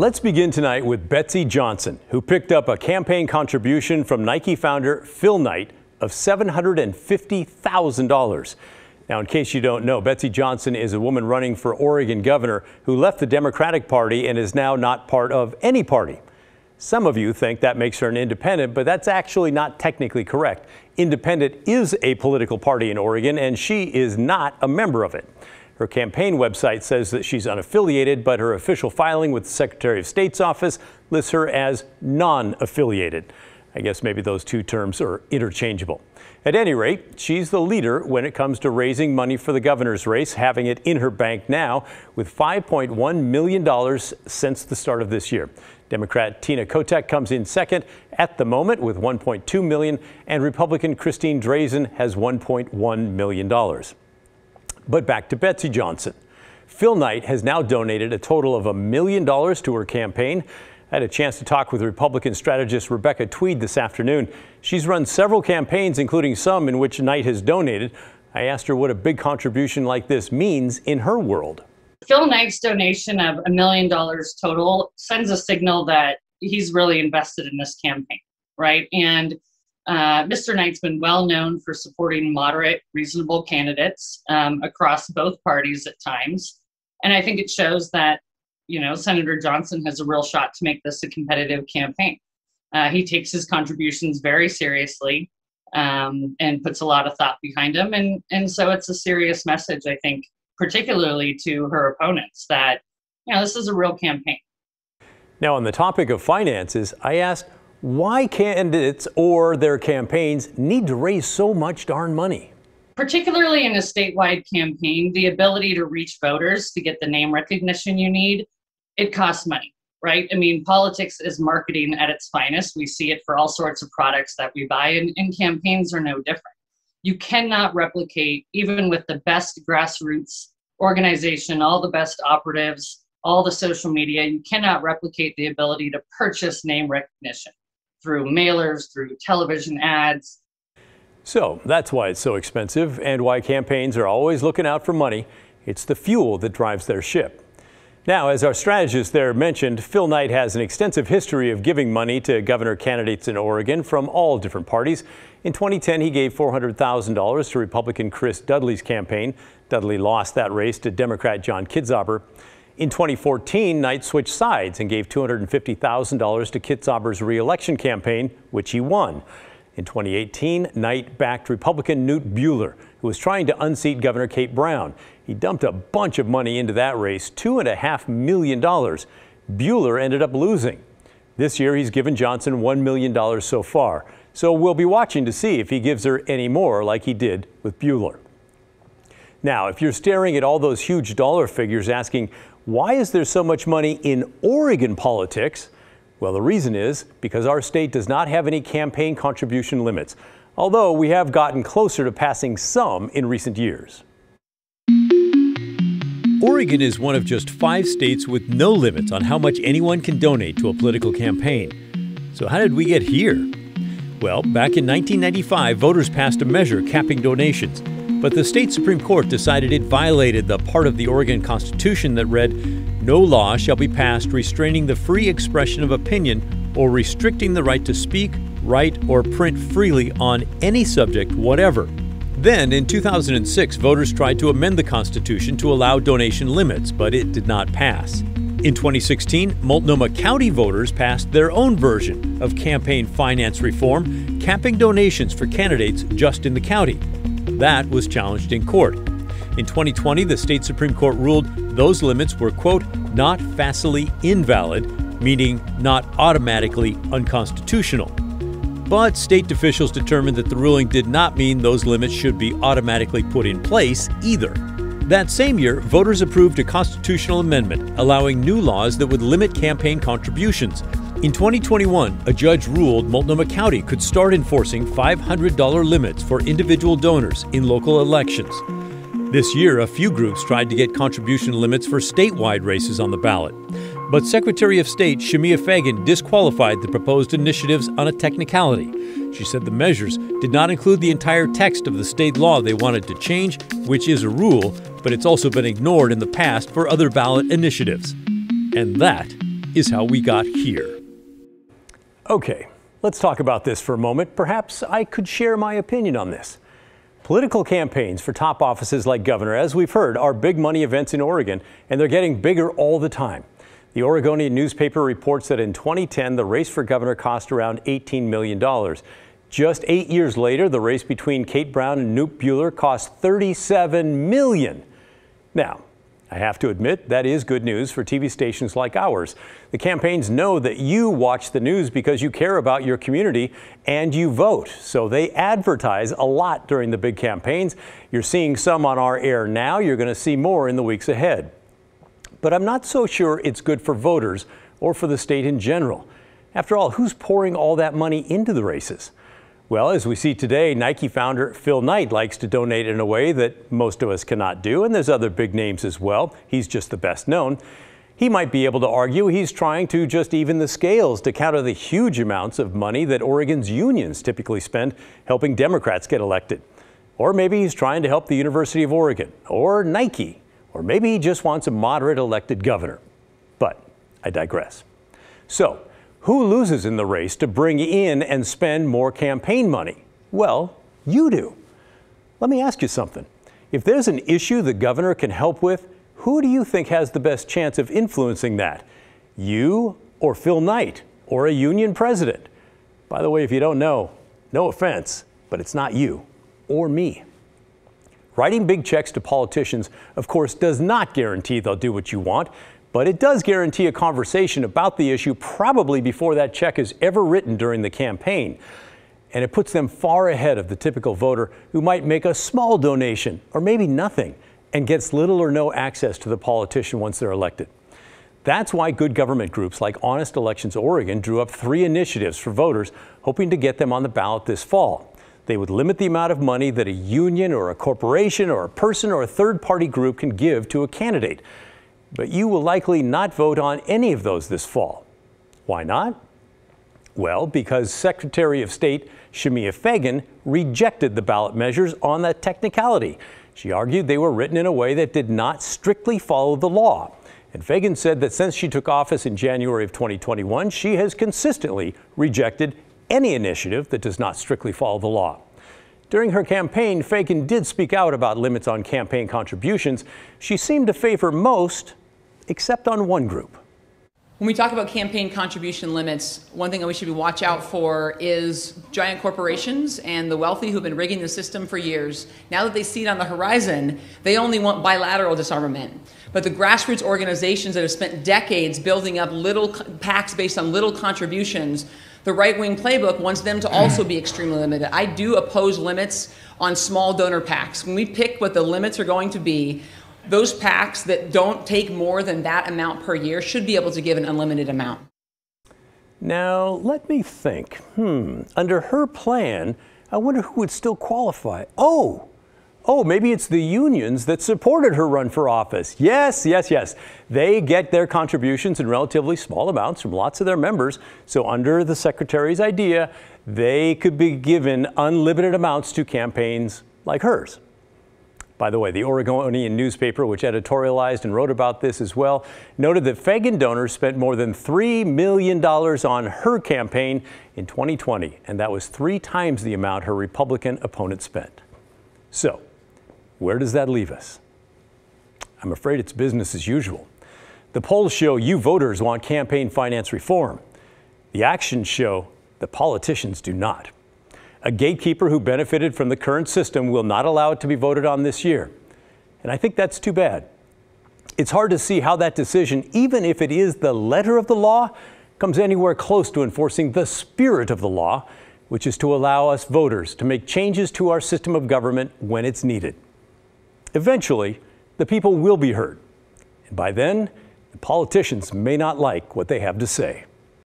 Let's begin tonight with Betsy Johnson, who picked up a campaign contribution from Nike founder Phil Knight of $750,000. Now, in case you don't know, Betsy Johnson is a woman running for Oregon governor who left the Democratic Party and is now not part of any party. Some of you think that makes her an independent, but that's actually not technically correct. Independent is a political party in Oregon, and she is not a member of it. Her campaign website says that she's unaffiliated, but her official filing with the Secretary of State's office lists her as non affiliated. I guess maybe those two terms are interchangeable. At any rate, she's the leader when it comes to raising money for the governor's race, having it in her bank now with $5.1 million since the start of this year. Democrat Tina Kotek comes in second at the moment with 1.2 million, and Republican Christine Drazan has 1.1 million dollars. But back to Betsy Johnson. Phil Knight has now donated a total of a million dollars to her campaign. I had a chance to talk with Republican strategist Rebecca Tweed this afternoon. She's run several campaigns, including some in which Knight has donated. I asked her what a big contribution like this means in her world. Phil Knight's donation of a million dollars total sends a signal that he's really invested in this campaign, right? And uh, Mr. Knight's been well known for supporting moderate, reasonable candidates um, across both parties at times. And I think it shows that, you know, Senator Johnson has a real shot to make this a competitive campaign. Uh, he takes his contributions very seriously um, and puts a lot of thought behind them. And, and so it's a serious message, I think, particularly to her opponents, that, you know, this is a real campaign. Now, on the topic of finances, I asked why candidates or their campaigns need to raise so much darn money. Particularly in a statewide campaign, the ability to reach voters to get the name recognition you need, it costs money, right? I mean, politics is marketing at its finest. We see it for all sorts of products that we buy, and, and campaigns are no different. You cannot replicate, even with the best grassroots organization, all the best operatives, all the social media, you cannot replicate the ability to purchase name recognition through mailers, through television ads. So that's why it's so expensive and why campaigns are always looking out for money. It's the fuel that drives their ship. Now, as our strategist there mentioned, Phil Knight has an extensive history of giving money to governor candidates in Oregon from all different parties. In 2010, he gave $400,000 to Republican Chris Dudley's campaign. Dudley lost that race to Democrat John Kitzhaber. In 2014, Knight switched sides and gave $250,000 to Kitzhaber's reelection campaign, which he won. In 2018, Knight backed Republican Knute Buehler, who was trying to unseat Governor Kate Brown. He dumped a bunch of money into that race, $2.5 million. Buehler ended up losing. This year, he's given Johnson $1 million so far. So we'll be watching to see if he gives her any more like he did with Buehler. Now, if you're staring at all those huge dollar figures asking, why is there so much money in Oregon politics? Well, the reason is because our state does not have any campaign contribution limits, although we have gotten closer to passing some in recent years. Oregon is one of just five states with no limits on how much anyone can donate to a political campaign. So, how did we get here? Well, back in 1995, voters passed a measure capping donations. But the state Supreme Court decided it violated the part of the Oregon Constitution that read, No law shall be passed restraining the free expression of opinion or restricting the right to speak, write, or print freely on any subject whatever. Then, in 2006, voters tried to amend the Constitution to allow donation limits, but it did not pass. In 2016, Multnomah County voters passed their own version of campaign finance reform, capping donations for candidates just in the county. That was challenged in court. In 2020, the state Supreme Court ruled those limits were, quote, not facially invalid, meaning not automatically unconstitutional. But state officials determined that the ruling did not mean those limits should be automatically put in place either. That same year, voters approved a constitutional amendment allowing new laws that would limit campaign contributions, in 2021, a judge ruled Multnomah County could start enforcing $500 limits for individual donors in local elections. This year, a few groups tried to get contribution limits for statewide races on the ballot. But Secretary of State Shemia Fagan disqualified the proposed initiatives on a technicality. She said the measures did not include the entire text of the state law they wanted to change, which is a rule, but it's also been ignored in the past for other ballot initiatives. And that is how we got here. Okay, let's talk about this for a moment. Perhaps I could share my opinion on this. Political campaigns for top offices like governor, as we've heard, are big money events in Oregon, and they're getting bigger all the time. The Oregonian newspaper reports that in 2010, the race for governor cost around $18 million. Just eight years later, the race between Kate Brown and Knute Buehler cost 37 million. Now, I have to admit, that is good news for TV stations like ours. The campaigns know that you watch the news because you care about your community and you vote. So they advertise a lot during the big campaigns. You're seeing some on our air now. You're going to see more in the weeks ahead. But I'm not so sure it's good for voters or for the state in general. After all, who's pouring all that money into the races? Well, as we see today, Nike founder Phil Knight likes to donate in a way that most of us cannot do, and there's other big names as well. He's just the best known. He might be able to argue he's trying to just even the scales to counter the huge amounts of money that Oregon's unions typically spend helping Democrats get elected. Or maybe he's trying to help the University of Oregon, or Nike, or maybe he just wants a moderate elected governor. But I digress. So, who loses in the race to bring in and spend more campaign money? Well, you do. Let me ask you something. If there's an issue the governor can help with, who do you think has the best chance of influencing that? You or Phil Knight or a union president? By the way, if you don't know, no offense, but it's not you or me. Writing big checks to politicians, of course, does not guarantee they'll do what you want, but it does guarantee a conversation about the issue probably before that check is ever written during the campaign. And it puts them far ahead of the typical voter who might make a small donation or maybe nothing and gets little or no access to the politician once they're elected. That's why good government groups like Honest Elections Oregon drew up three initiatives for voters, hoping to get them on the ballot this fall. They would limit the amount of money that a union or a corporation or a person or a third party group can give to a candidate but you will likely not vote on any of those this fall. Why not? Well, because Secretary of State Shemia Fagan rejected the ballot measures on that technicality. She argued they were written in a way that did not strictly follow the law. And Fagan said that since she took office in January of 2021, she has consistently rejected any initiative that does not strictly follow the law. During her campaign, Fagan did speak out about limits on campaign contributions. She seemed to favor most, except on one group. When we talk about campaign contribution limits, one thing that we should be watch out for is giant corporations and the wealthy who've been rigging the system for years. Now that they see it on the horizon, they only want bilateral disarmament. But the grassroots organizations that have spent decades building up little PACs based on little contributions the right wing playbook wants them to also be extremely limited. I do oppose limits on small donor PACs. When we pick what the limits are going to be, those PACs that don't take more than that amount per year should be able to give an unlimited amount. Now, let me think. Hmm, under her plan, I wonder who would still qualify. Oh, oh, maybe it's the unions that supported her run for office. Yes, yes, yes. They get their contributions in relatively small amounts from lots of their members. So, under the secretary's idea, they could be given unlimited amounts to campaigns like hers. By the way, the Oregonian newspaper, which editorialized and wrote about this as well, noted that Fagan donors spent more than $3 million on her campaign in 2020, and that was three times the amount her Republican opponent spent. So, where does that leave us? I'm afraid it's business as usual. The polls show you voters want campaign finance reform. The actions show the politicians do not. A gatekeeper who benefited from the current system will not allow it to be voted on this year. And I think that's too bad. It's hard to see how that decision, even if it is the letter of the law, comes anywhere close to enforcing the spirit of the law, which is to allow us voters to make changes to our system of government when it's needed. Eventually, the people will be heard. And by then, the politicians may not like what they have to say.